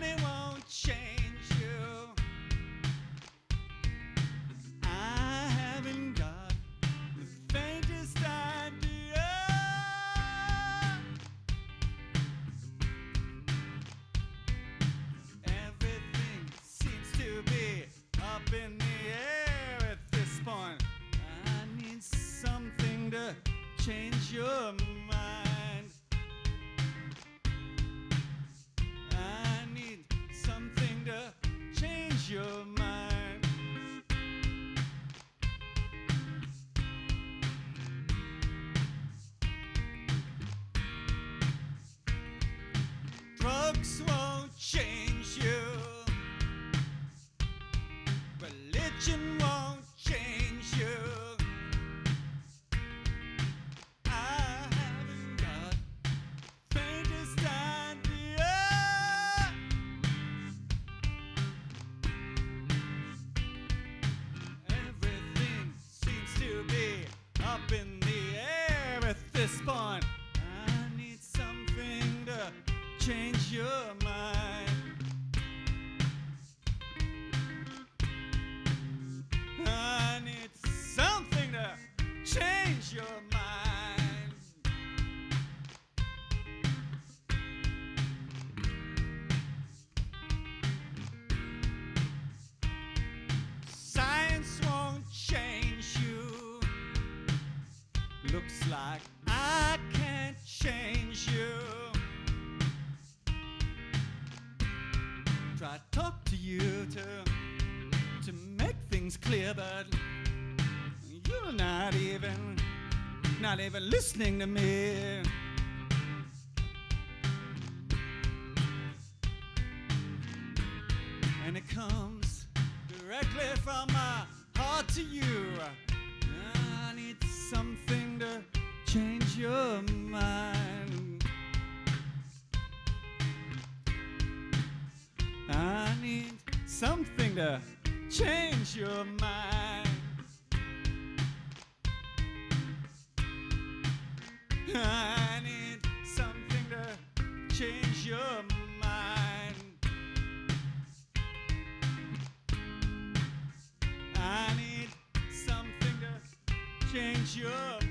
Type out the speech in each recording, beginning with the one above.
money won't change you. I haven't got the faintest idea. Everything seems to be up in the air at this point. I need something to change your mind. Drugs won't change you. Religion won't change you. I haven't idea. Everything seems to be up in the air this point. Change your mind. I need something to change your mind. Science won't change you. Looks like I can't change you. To talk to you to to make things clear, but you're not even not even listening to me. And it comes directly from my heart to you. I need something to change your mind. Something to change your mind. I need something to change your mind. I need something to change your mind.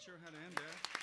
Sure how to end that.